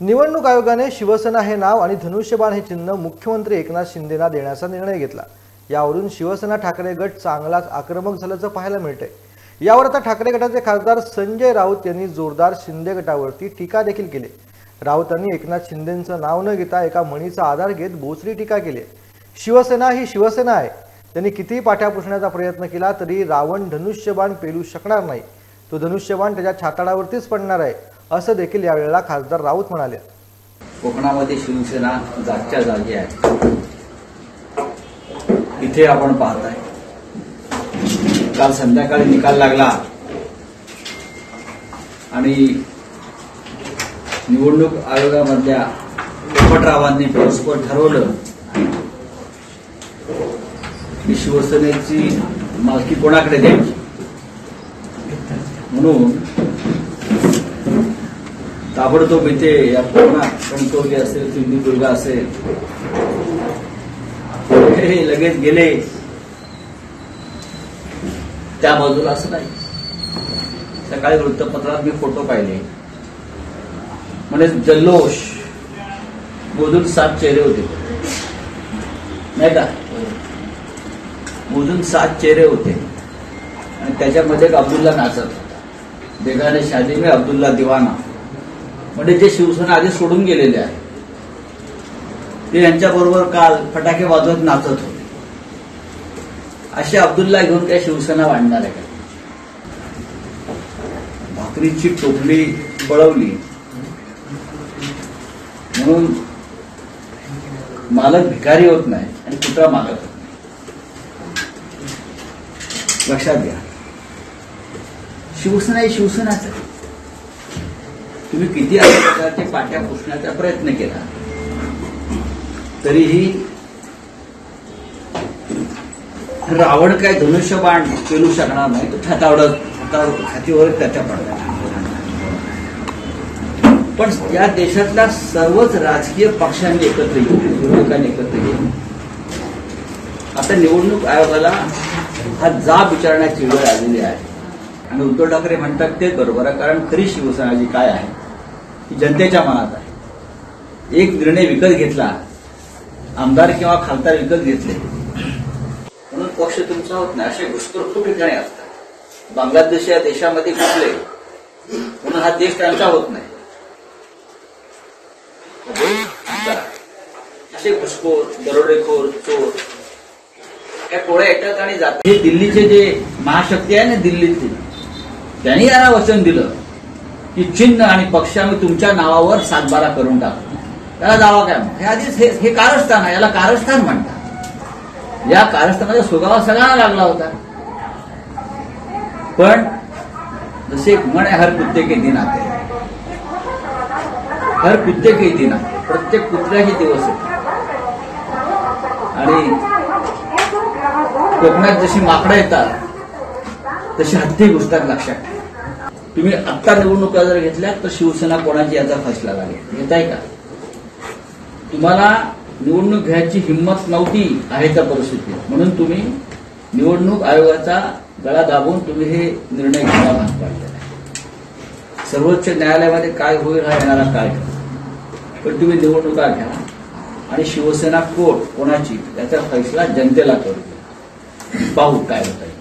निवडणूक आयोगाने शिवसेना हे नाव आणि धनुष्यबाण हे चिन्ह मुख्यमंत्री एकनाथ शिंदेना देण्याचा निर्णय घेतला. यावरून शिवसेना ठाकरे गट चांगलाच आक्रमक झाल्याचं पाहायला मिळतंय. यावर आता ठाकरे गटाचे खासदार संजय राऊत यांनी जोरदार शिंदे गटावरती टीका देखील केली. राऊतांनी एकनाथ शिंदेंचं नाव न घेता एका म्हणीचा आधार घेत बोचरी टीका केली. शिवसेना ही शिवसेना आहे. त्यांनी कितीही पाठ्या पुसण्याचा प्रयत्न केला तरी रावण धनुष्यबाण पेलू शकणार नाही. तो धनुष्यबाण त्याच्या छाताडावरतीच पडणार आहे असं देखील यावेळेला खासदार राऊत म्हणाले. कोकणामध्ये शिवसेना जागच्या जागी आहे. इथे आपण पाहताय. काल संध्याकाळी निकाल लागला. आणि निवडणूक आयोगामधल्या पोपटरावांनी परस्पर ठरवलं. की शिवसेनेची मालकी कोणाकडे द्यायची? म्हणून ताबडतोब इथे या कोकणात कणकवली असेल सिंधुदुर्ग असेल हे लगेच गेले. त्या बाजूला असं नाही. सकाळी वृत्तपत्रात मी फोटो पाहिले. म्हणजे जल्लोष मोजून सात चेहरे होते. नाही का? मोजून सात चेहरे होते. आणि त्याच्यामध्ये एक अब्दुल्ला नाचत. होता बेगाने शादी में अब्दुल्ला दिवाना. म्हणजे जे शिवसेना आधी सोडून गेलेले आहे ते यांच्याबरोबर काल फटाके वाजवत नाचत होते. असे अब्दुल्ला घेऊन काय शिवसेना वाढणार आहे का? भाकरीची टोपली बळवली. म्हणून मालक भिकारी होत नाही आणि कुत्रा मालक होत नाही. लक्षात घ्या. शिवसेना ही शिवसेनाच आहे. तुम्ही किती अशा प्रकारचे पाट्या पुसण्याचा प्रयत्न केला. तरीही रावण काय धनुष्यबाण पेलू शकणार नाही तो छातावड हातीवर त्याच्या पडला. पण या देशातल्या सर्वच राजकीय पक्षांनी एकत्र येऊन विरोधकांनी एकत्र येऊन आता निवडणूक आयोगाला हा जाब विचारण्याची वेळ आलेली आहे. आणि उद्धव ठाकरे म्हणतात ते बरोबर आहे कारण खरी शिवसेना जी काय आहे? ती जनतेच्या मनात आहे. एक निर्णय विकत घेतला आमदार किंवा खासदार विकत घेतले. म्हणून पक्ष तुमचा होत नाही असे घुसखोर खूप ठिकाणी असतात. बांगलादेश या देशामध्ये घुसले म्हणून हा देश त्यांचा होत नाही. असे घुसखोर दरोडेखोर चोर या टोळ्या येतात आणि जातात. हे दिल्लीचे जे महाशक्ती आहे ना दिल्लीतली त्यांनी याला वचन दिलं की चिन्ह आणि पक्ष आम्ही तुमच्या नावावर सातबारा करून टाकू. त्याला दावा काय मग? हे आधीच हे हे कारस्थान आहे. याला कारस्थान म्हणतात. या कारस्थानाचा सुगावा सगळ्यांना लागला होता. पण जसे एक म्हण आहे हर कुत्ते के दिन आते हर कुत्ते के दिन आते प्रत्येक कुत्र्याही दिवस येते आणि कोकणात जशी माकडं येतात तशी हत्ती घुसतात लक्षात. ठेवा. तुम्ही आत्ता निवडणुका जर घेतल्या तर शिवसेना कोणाची याचा फैसला लागेल? घेताय का? तुम्हाला निवडणूक घ्यायची हिंमत नव्हती आहे त्या परिस्थितीत. म्हणून तुम्ही निवडणूक आयोगाचा गळा दाबून तुम्ही हे निर्णय घ्यायला भाग पाडलेला आहे. सर्वोच्च न्यायालयामध्ये काय होईल हा येणारा काळ पण तुम्ही निवडणुका घ्या. आणि शिवसेना कोर्ट कोणाची याचा फैसला जनतेला करू पाहू काय होत आहे